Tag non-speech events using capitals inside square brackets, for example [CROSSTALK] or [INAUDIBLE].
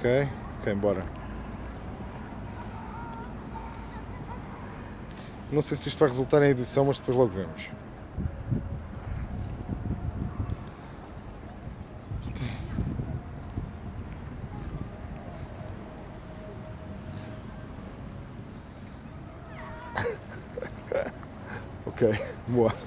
Ok, ok, bora. Não sei se isto vai resultar em edição, mas depois logo vemos. ok, boa. [LAUGHS]